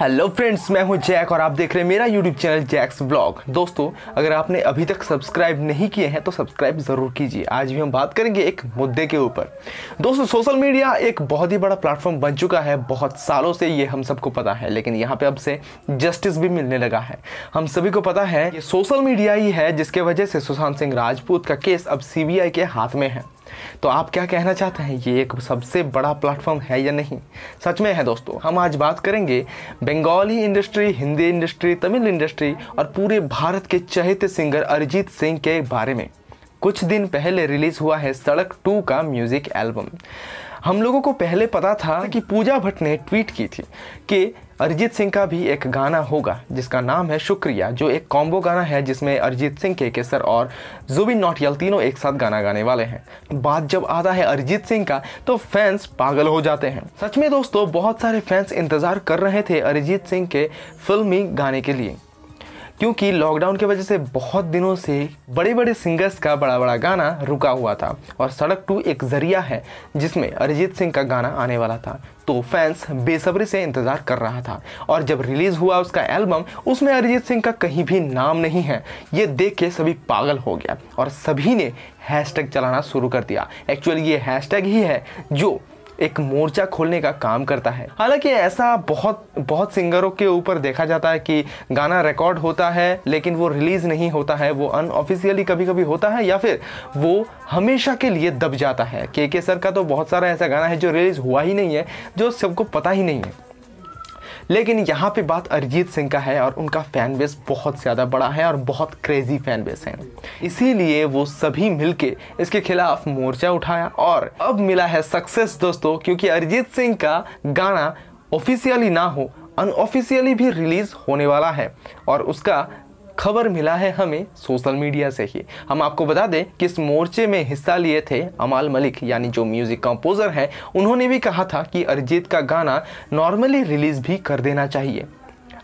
Hello friends मैं हूँ Jack और आप देख रहे हैं मेरा यूट्यूब चैनल जैक्स ब्लॉग दोस्तों, अगर आपने अभी तक सब्सक्राइब नहीं किए हैं तो सब्सक्राइब ज़रूर कीजिए। आज भी हम बात करेंगे एक मुद्दे के ऊपर। दोस्तों सोशल मीडिया एक बहुत ही बड़ा प्लेटफॉर्म बन चुका है। बहुत सालों से ये हम सबको पता है, लेकिन यहाँ पे अब से जस्टिस भी मिलने लगा है। हम सभी को पता है ये सोशल मीडिया ही है, जिसके वजह से सुशांत सिंह राजपूत का केस अब सीबीआई के हाथ में है। तो आप क्या कहना चाहते हैं, ये एक सबसे बड़ा प्लेटफॉर्म है या नहीं? सच में है दोस्तों, हम आज बात करेंगे Bengali industry Hindi industry Tamil industry और पूरे भारत के चहित सिंगर अरिजीत सिंह के बारे में। कुछ दिन पहले रिलीज़ हुआ है सड़क टू का म्यूज़िक एल्बम हम लोगों को पहले पता था कि पूजा भट्ट ने ट्वीट की थी कि अरिजीत सिंह का भी एक गाना होगा जिसका नाम है शुक्रिया जो एक कॉम्बो गाना है जिसमें अरिजीत सिंह के केसर और जुबिन नौटियाल तीनों एक साथ गाना गाने वाले हैं। बात जब आता है अरिजीत सिंह का तो फैंस पागल हो जाते हैं। सच में दोस्तों बहुत सारे फैंस इंतज़ार कर रहे थे अरिजीत सिंह के फिल्मी गाने के लिए। क्योंकि लॉकडाउन की वजह से बहुत दिनों से बड़े बड़े सिंगर्स का बड़ा बड़ा गाना रुका हुआ था और सड़क टू एक ज़रिया है जिसमें अरिजीत सिंह का गाना आने वाला था। तो फैंस बेसब्री से इंतज़ार कर रहा था और जब रिलीज़ हुआ उसका एल्बम उसमें अरिजीत सिंह का कहीं भी नाम नहीं है। ये देख के सभी पागल हो गया और सभी ने हैशटैग चलाना शुरू कर दिया। एक्चुअली ये हैशटैग ही है जो एक मोर्चा खोलने का काम करता है। हालाँकि ऐसा बहुत बहुत सिंगरों के ऊपर देखा जाता है कि गाना रिकॉर्ड होता है, लेकिन वो रिलीज़ नहीं होता है, वो अनऑफिशियली कभी कभी होता है, या फिर वो हमेशा के लिए दब जाता है। के के सर का तो बहुत सारा ऐसा गाना है जो रिलीज़ हुआ ही नहीं है, जो सबको पता ही नहीं है। लेकिन यहाँ पे बात अरिजीत सिंह का है और उनका फ़ैन बेस बहुत ज़्यादा बड़ा है और बहुत क्रेजी फ़ैन बेस है। इसीलिए वो सभी मिलके इसके खिलाफ मोर्चा उठाया और अब मिला है सक्सेस दोस्तों, क्योंकि अरिजीत सिंह का गाना ऑफिशियली ना हो अनऑफिशियली भी रिलीज़ होने वाला है और उसका खबर मिला है हमें सोशल मीडिया से ही। हम आपको बता दें कि इस मोर्चे में हिस्सा लिए थे अमाल मलिक, यानी जो म्यूज़िक कंपोजर हैं, उन्होंने भी कहा था कि अरिजीत का गाना नॉर्मली रिलीज़ भी कर देना चाहिए।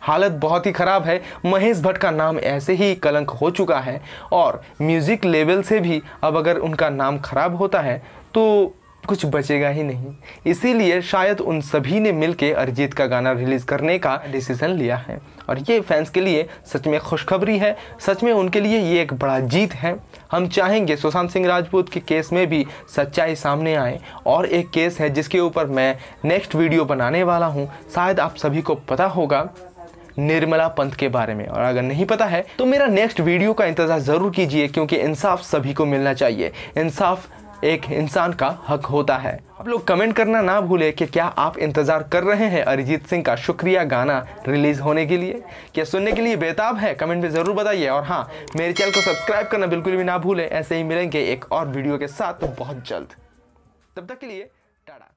हालत बहुत ही ख़राब है। महेश भट्ट का नाम ऐसे ही कलंक हो चुका है। और म्यूज़िक लेवल से भी अब अगर उनका नाम खराब होता है तो कुछ बचेगा ही नहीं। इसीलिए शायद उन सभी ने मिलकर अरिजीत का गाना रिलीज़ करने का डिसीज़न लिया है। और ये फैंस के लिए सच में खुशखबरी है। सच में उनके लिए ये एक बड़ा जीत है। हम चाहेंगे सुशांत सिंह राजपूत के केस में भी सच्चाई सामने आए। और एक केस है जिसके ऊपर मैं नेक्स्ट वीडियो बनाने वाला हूँ। शायद आप सभी को पता होगा निर्मला पंत के बारे में। और अगर नहीं पता है तो मेरा नेक्स्ट वीडियो का इंतज़ार ज़रूर कीजिए, क्योंकि इंसाफ सभी को मिलना चाहिए। इंसाफ एक इंसान का हक होता है। आप लोग कमेंट करना ना भूले कि क्या आप इंतज़ार कर रहे हैं अरिजीत सिंह का शुक्रिया गाना रिलीज़ होने के लिए? क्या सुनने के लिए बेताब है? कमेंट में ज़रूर बताइए। और हाँ मेरे चैनल को सब्सक्राइब करना बिल्कुल भी ना भूले। ऐसे ही मिलेंगे एक और वीडियो के साथ। तो बहुत जल्द। तब तक के लिए, टाटा।